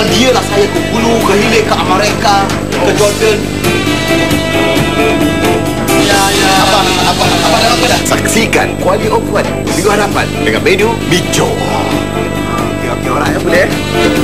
Pasal dia lah saya ke Hulu, ke Hilir, ke Amerika, ke Jordan Ya, ya Apa, apa, apa, dah apa, dah? Saksikan Kuali Of One Minggu Harapan dengan menu Bijo. Ah, okey, okey, orang right, ya boleh